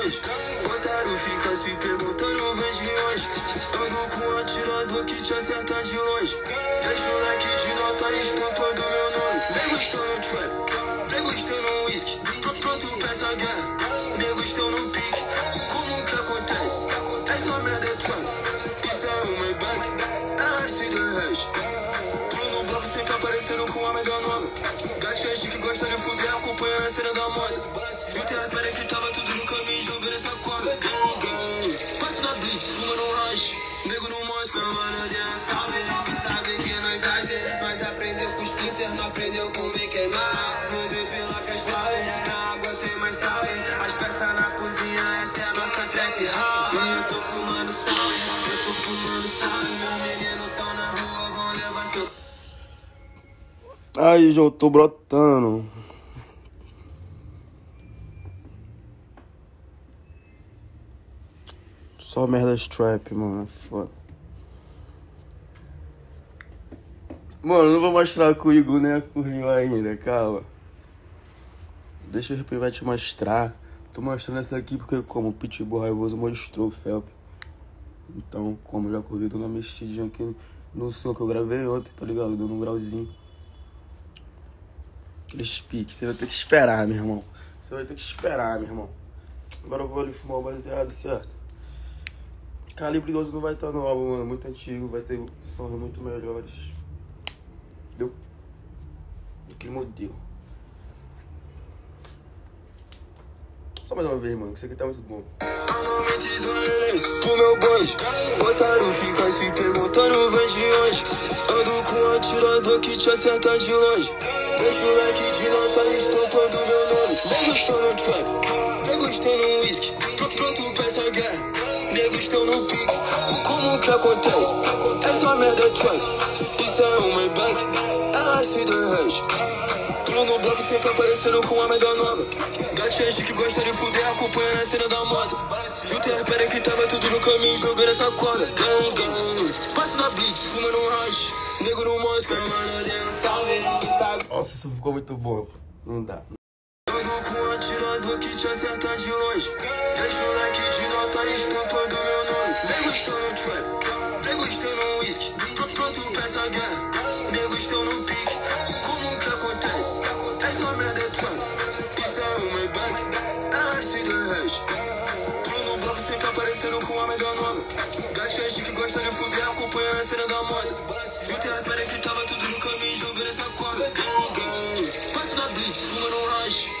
hoje. Otário fica se perguntando, vem de onde? Ando com um atirador que te acerta de longe. Deixa o like de nota estampando meu nome. Vem gostando trap, vem gostando whisky. Pronto pra essa guerra, nego estão no pique. Como que acontece? Essa merda é trap. Mega nova. Gatinhas que gosta de fuder, acompanhando a cena da moda. E o terra que tava tudo no caminho, jogando essa corda. Gang. Passo da blitz, fumando um hash. Nego no mosca, mano, um salve. Sabe que nós age. Nós aprendeu com os Splinter, não aprendeu com Aí, João, tô brotando. Só merda trap, mano. Foda. Mano, não vou mostrar com o Igor nem com o Rio ainda, calma. Deixa o RP vai te mostrar. Tô mostrando essa aqui porque, como Pitbull Raivoso mostrou o Felp. Então, como já acordei dando uma mexidinha aqui no som que eu gravei ontem, tá ligado? Dando um grauzinho. Aqueles piques, você vai ter que esperar, meu irmão. Você vai ter que esperar, meu irmão. Agora eu vou ali fumar o baseado, certo? Calibre 12 não vai estar no álbum, mano. Muito antigo, vai ter sons muito melhores. Entendeu? Daquele modelo. Só mais uma vez, mano, que isso aqui tá muito bom. Pro meu bonde. Otário fica se perguntando, vem de onde? Ando com um atirador que te acerta de longe. Deixa o like de nota estampando meu nome. Vem gostando trap, gostando whisky. Tô pronto pra essa guerra, estão no pique. Como que acontece? Essa merda é trap. Isso é um Maybach, é ácido hash. Bruno Bloco sempre aparecendo com a mega nova. Gatinhas que gosta de fuder, acompanhando a cena da moda. O terra pera que tava tudo no caminho, jogando essa corda. Gang, gang. Blitz, hash. Nego no mosca, mano, salve, sabe. Nossa, isso ficou muito bom. Não dá. Ando com um atirador que te acerta de longe. Deixa o like de nota com o melhor nome. Que gosta de fuder, acompanha na cena da moda. Tu tem que tava tudo no caminho, jogando essa corda. Passa da blitz, fuga no rush.